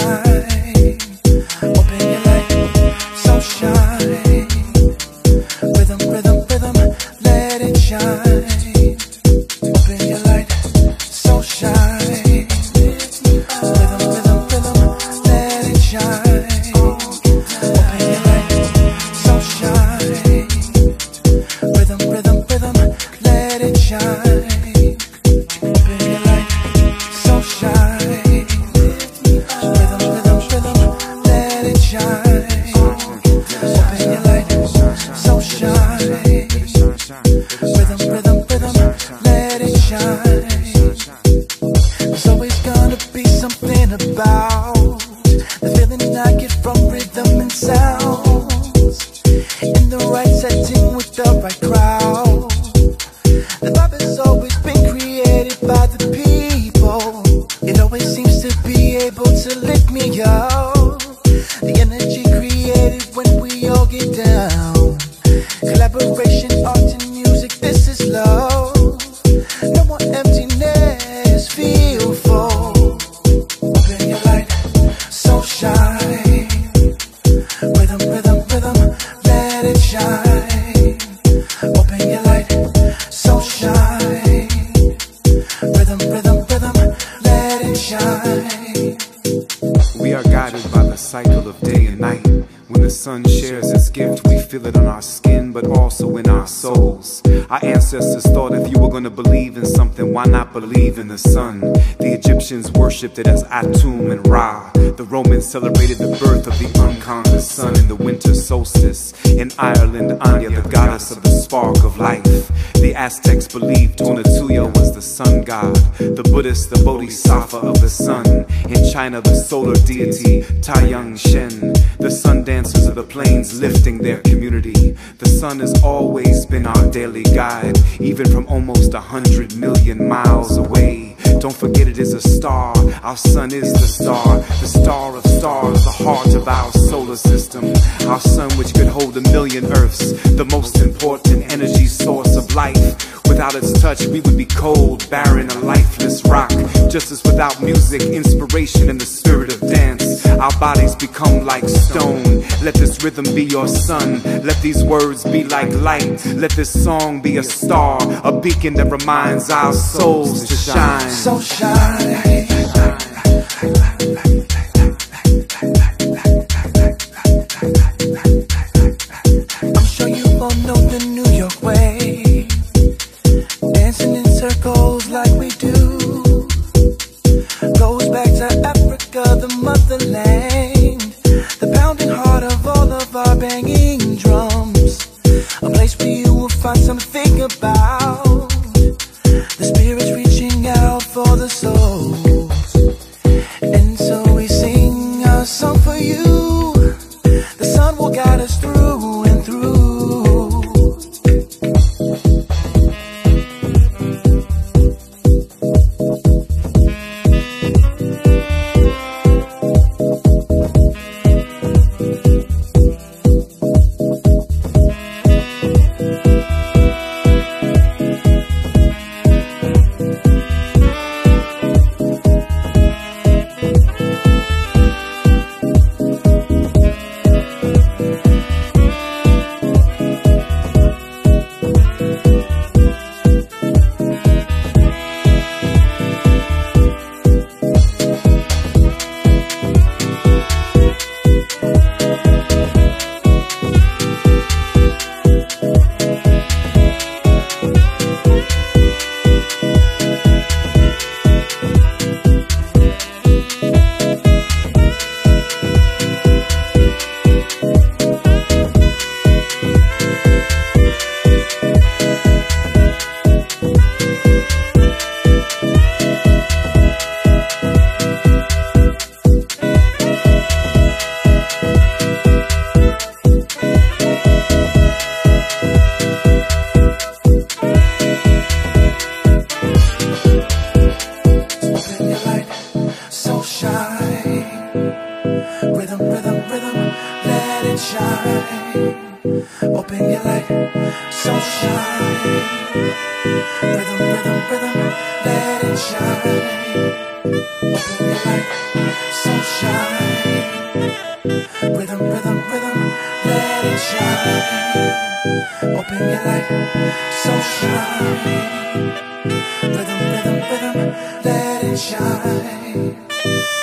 let the sun shares its gift, we feel it on our skin, but also in our souls. Our ancestors thought if you were gonna believe in something, why not believe in the sun? The Egyptians worshipped it as Atum and Ra. The Romans celebrated the birth of the unconquered sun in the winter solstice. In Ireland, Áine, the goddess of the spark of life. The Aztecs believed Tonatiuh was the sun god. The Buddhists, the bodhisattva of the sun. In China, the solar deity Taiyang Shen. The sun dancers of the plains lifting their community. The sun has always been our daily guide, even from almost a hundred million miles away. Don't forget it is a star. Our sun is the star, the star of stars, the heart of our solar system. Our sun, which could hold a million earths, the most important energy source of life. Without its touch, we would be cold, barren, a lifeless rock. Just as without music, inspiration, and the spirit of dance, our bodies become like stone. Let this rhythm be your sun. Let these words be like light. Let this song be a star, a beacon that reminds our souls to shine. So shine. Find something about Rhythm, rhythm, rhythm, let it shine. Rhythm, rhythm, rhythm, let it shine. Open your sunshine. Rhythm, rhythm, rhythm, let it shine.